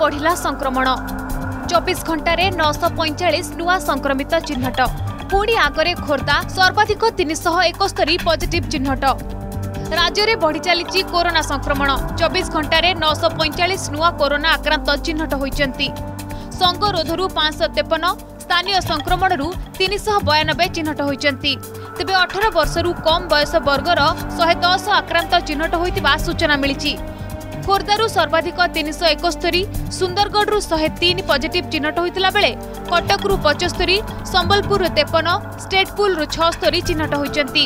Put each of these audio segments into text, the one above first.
ବଢ଼ିଲା ସଂକ୍ରମଣ ଚବିଶ ଘଣ୍ଟାରେ ନଅଶହ ପଇଁଚାଳିଶ ନୂଆ ସଂକ୍ରମିତ ଚିହ୍ନଟ ପୁଣି ଆଗରେ ଖୋର୍ଦ୍ଧା ସର୍ବାଧିକ ତିନିଶହ ଏକସ୍ତରି ପଜିଟିଭ୍ ଚିହ୍ନଟ ରାଜ୍ୟରେ ବଢ଼ି ଚାଲିଛି କରୋନା ସଂକ୍ରମଣ ଚବିଶ ଘଣ୍ଟାରେ ନଅଶହ ପଇଁଚାଳିଶ ନୂଆ କରୋନା ଆକ୍ରାନ୍ତ ଚିହ୍ନଟ ହୋଇଛନ୍ତି ସଙ୍ଗରୋଧରୁ ପାଞ୍ଚଶହ ତେପନ ସ୍ଥାନୀୟ ସଂକ୍ରମଣରୁ ତିନିଶହ ବୟାନବେ ଚିହ୍ନଟ ହୋଇଛନ୍ତି ତେବେ ଅଠର ବର୍ଷରୁ କମ୍ ବୟସ ବର୍ଗର ଶହେ ଦଶ ଆକ୍ରାନ୍ତ ଚିହ୍ନଟ ହୋଇଥିବା ସୂଚନା ମିଳିଛି ଖୋର୍ଦ୍ଧାରୁ ସର୍ବାଧିକ ତିନିଶହ ଏକସ୍ତରୀ ସୁନ୍ଦରଗଡ଼ରୁ ଶହେ ତିନି ପଜିଟିଭ୍ ଚିହ୍ନଟ ହୋଇଥିଲା ବେଳେ କଟକରୁ ପଚସ୍ତରୀ ସମ୍ବଲପୁରରୁ ତେପନ ଷ୍ଟେଟ୍ପୁଲରୁ ଛଅସ୍ତରୀ ଚିହ୍ନଟ ହୋଇଛନ୍ତି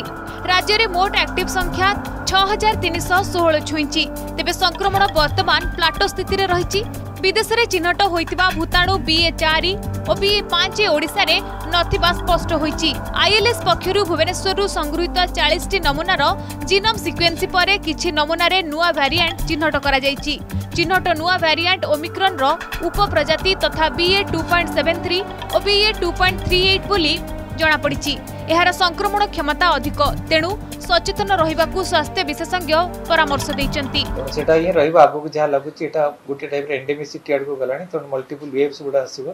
ରାଜ୍ୟରେ ମୋଟ ଆକ୍ଟିଭ୍ ସଂଖ୍ୟା ଛଅ ହଜାର ତିନିଶହ ଷୋହଳ ଛୁଇଁଛି ତେବେ ସଂକ୍ରମଣ ବର୍ତ୍ତମାନ ପ୍ଲାଟୋ ସ୍ଥିତିରେ ରହିଛି ବିଦେଶରେ ଚିହ୍ନଟ ହୋଇଥିବା ଭୂତାଣୁ ବିଏ ଚାରି e ଓ ବିଏ ପାଞ୍ଚ ଓଡ଼ିଶାରେ ନଥିବା ସ୍ପଷ୍ଟ ହୋଇଛି ଆଇଏଲ୍ଏସ୍ ପକ୍ଷରୁ ଭୁବନେଶ୍ୱରରୁ ସଂଗୃହୀତ ଚାଳିଶଟି ନମୁନାର ଜିନମ୍ ସିକ୍ୱେନ୍ସି ପରେ କିଛି ନମୁନାରେ ନୂଆ ଭ୍ୟାରିଆଣ୍ଟ ଚିହ୍ନଟ କରାଯାଇଛି ଚିହ୍ନଟ ନୂଆ ଭ୍ୟାରିଆଣ୍ଟ ଓମିକ୍ରନ୍ର ଉପପ୍ରଜାତି ତଥା BA two point seven three ଓ BA two point three eight ବୋଲି ଜଣାପଡ଼ିଛି ଏହାର ସଂକ୍ରମଣ କ୍ଷମତା ଅଧିକ ତେଣୁ ସଚେତନ ରହିବାକୁ ସ୍ୱାସ୍ଥ୍ୟ ବିଶେଷଜ୍ଞ ପରାମର୍ଶ ଦେଇଛନ୍ତି ସେଟା ହିଁ ରହିବ ଆଗକୁ ଯାହା ଲାଗୁଛି ଏଟା ଗୋଟେ ଟାଇପ୍ର ଏଣ୍ଡେମିସିଟି ଆଡ଼କୁ ଗଲାଣି ତେଣୁ ମଲ୍ଟିପୁଲ୍ ୱେଭ୍ସ ଗୁଡ଼ା ଆସିବ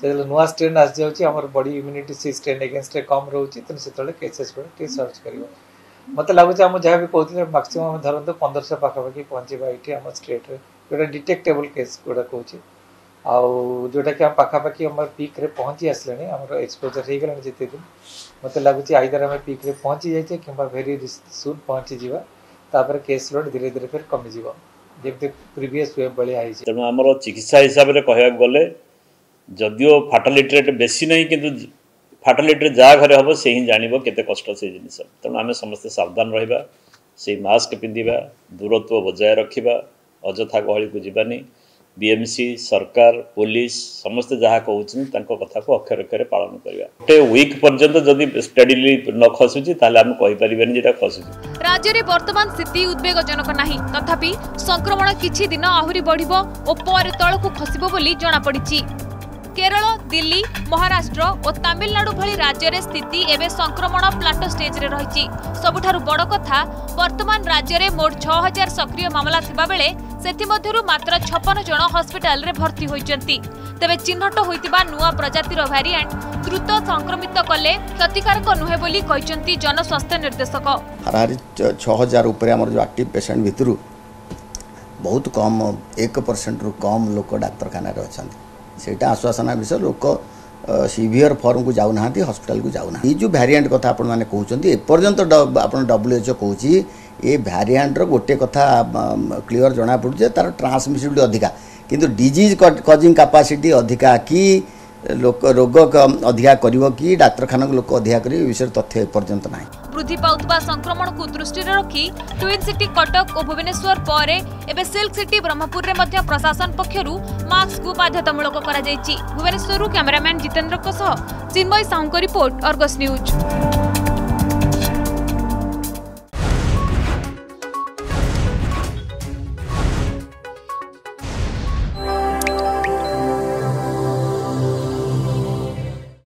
ଯେତେବେଳେ ନୂଆ ଷ୍ଟ୍ରେନ୍ ଆସିଯାଉଛି ଆମର ବଡି ଇମ୍ୟୁନିଟି ସେଇ ଷ୍ଟ୍ରେନ୍ ଏଗେନ୍ଷ୍ଟରେ କମ୍ ରହୁଛି ତେଣୁ ସେତେବେଳେ କେସେସ୍ ଗୁଡ଼ା ଟିକେ ସର୍ଚ୍ଚ କରିବ ମୋତେ ଲାଗୁଛି ଆମେ ଯାହା ବି କହୁଥିଲେ ମାକ୍ସିମମ୍ ଧରନ୍ତୁ ପନ୍ଦରଶହ ପାଖାପାଖି ପହଞ୍ଚିବା ଏଇଠି ଆମ ଷ୍ଟେଟ୍ରେ ଯେଉଁଟା ଡିଟେକ୍ଟେବଲ୍ କେସ୍ ଗୁଡ଼ା କହୁଛି ଆଉ ଯେଉଁଟାକି ଆମେ ପାଖାପାଖି ଆମର ପିକ୍ରେ ପହଞ୍ଚି ଆସିଲେଣି ଆମର ଏକ୍ସପୋଜର୍ ହେଇଗଲାଣି ଯେତେ ଦିନ ମୋତେ ଲାଗୁଛି ଆଇଦର ଆମେ ପିକ୍ରେ ପହଞ୍ଚି ଯାଇଛେ କିମ୍ବା ଭେରି ସୁନ୍ ପହଞ୍ଚିଯିବା ତାପରେ କେସ୍ ଲୋଡ୍ ଧୀରେ ଧୀରେ ଫେର୍ କମିଯିବ ଯେମିତି ପ୍ରିଭିୟସ୍ ୱେବ୍ ଭଳିଆ ହେଇଛି ତେଣୁ ଆମର ଚିକିତ୍ସା ହିସାବରେ କହିବାକୁ ଗଲେ ଯଦିଓ ଫାଟାଲିଟି ରେଟ୍ ବେଶୀ ନାହିଁ କିନ୍ତୁ ଫାଟାଲିଟିରେ ଯାହା ଘରେ ହେବ ସେ ହିଁ ଜାଣିବ କେତେ କଷ୍ଟ ସେ ଜିନିଷ ତେଣୁ ଆମେ ସମସ୍ତେ ସାବଧାନ ରହିବା ସେଇ ମାସ୍କ ପିନ୍ଧିବା ଦୂରତ୍ୱ ବଜାୟ ରଖିବା ଅଯଥା ଗହଳିକୁ ଯିବାନି ବିଏମ୍ସି ସରକାର ପୋଲିସ ସମସ୍ତେ ଯାହା କହୁଛନ୍ତି ତାଙ୍କ କଥାକୁ ଅକ୍ଷର ଅକ୍ଷରେ ପାଳନ କରିବା ଗୋଟେ ୱିକ୍ ପର୍ଯ୍ୟନ୍ତ ଯଦି ଷ୍ଟଡିଲି ନ ଖସୁଛି ତାହେଲେ ଆମେ କହିପାରିବାନି ଯେ ଏଇଟା ଖସୁଛି ରାଜ୍ୟରେ ବର୍ତ୍ତମାନ ସ୍ଥିତି ଉଦ୍ବେଗଜନକ ନାହିଁ ତଥାପି ସଂକ୍ରମଣ କିଛି ଦିନ ଆହୁରି ବଢ଼ିବ ଓ ପରେ ତଳକୁ ଖସିବ ବୋଲି ଜଣାପଡ଼ିଛି କେରଳ ଦିଲ୍ଲୀ ମହାରାଷ୍ଟ୍ର ଓ ତାମିଲନାଡୁ ଭଳି ରାଜ୍ୟରେ ସ୍ଥିତି ଏବେ ସଂକ୍ରମଣ ପ୍ଲାଟୋ ଷ୍ଟେଜ୍ରେ ରହିଛି ସବୁଠାରୁ ବଡ଼ କଥା ବର୍ତ୍ତମାନ ରାଜ୍ୟରେ ମୋଟ ଛଅ ହଜାର ସକ୍ରିୟ ମାମଲା ଥିବାବେଳେ ସେଥିମଧ୍ୟରୁ ମାତ୍ର ଛପନ ଜଣ ହସ୍ପିଟାଲରେ ଭର୍ତ୍ତି ହୋଇଛନ୍ତି ତେବେ ଚିହ୍ନଟ ହୋଇଥିବା ନୂଆ ପ୍ରଜାତିର ଭ୍ୟାରିଆଣ୍ଟ ଦ୍ରୁତ ସଂକ୍ରମିତ କଲେ କ୍ଷତିକାରକ ନୁହେଁ ବୋଲି କହିଛନ୍ତି ଜନସ୍ୱାସ୍ଥ୍ୟ ନିର୍ଦ୍ଦେଶକ ହାରାହାରି ଛଅ ହଜାର ଉପରେ ଆମର ଯେଉଁ ଆକ୍ଟିଭ୍ ପେସେଣ୍ଟ ଭିତରୁ ବହୁତ କମ୍ ଏକ ପରସେଣ୍ଟରୁ କମ୍ ଲୋକ ଡାକ୍ତରଖାନାରେ ଅଛନ୍ତି ସେଇଟା ଆଶ୍ୱାସନା ବିଷୟ ଲୋକ ସିଭିଅର ଫର୍ମକୁ ଯାଉନାହାନ୍ତି ହସ୍ପିଟାଲକୁ ଯାଉନାହାନ୍ତି ଏ ଯେଉଁ ଭ୍ୟାରିଆଣ୍ଟ କଥା ଆପଣମାନେ କହୁଛନ୍ତି ଏପର୍ଯ୍ୟନ୍ତ ଆପଣ ଡବ୍ଲ୍ୟୁଏଚ୍ଓ କହୁଛି ଏ ଭ୍ୟାରିଆଣ୍ଟର ଗୋଟେ କଥା କ୍ଲିଅର ଜଣାପଡ଼ୁଛି ଯେ ତା'ର ଟ୍ରାନ୍ସମିସିବିଲିଟି ଅଧିକା କିନ୍ତୁ ଡିଜିଜ୍ କଜିଂ କାପାସିଟି ଅଧିକା କି লোক রোগ অধিকা করিব কি ডাক্তারখানাকে লোক অধিকা করিব এই বিষয়ে তথ্য এপর্যন্ত নাই বৃদ্ধি পাউথিবা সংক্রমণকু দৃষ্টিরে রাখি টুইন সিটি কটক ও ভুবনেশ্বর পরে এবে সিল্ক সিটি ব্রহ্মপুরে মধ্য প্রশাসন পক্ষরু মাস্ককু বাধ্যতামূলক করা যাইছি ভুবনেশ্বরু ক্যামেরাম্যান জিতেন্দ্রক সহ চিন্ময় সাহুঙ্ক রিপোর্ট অর্গস নিউজ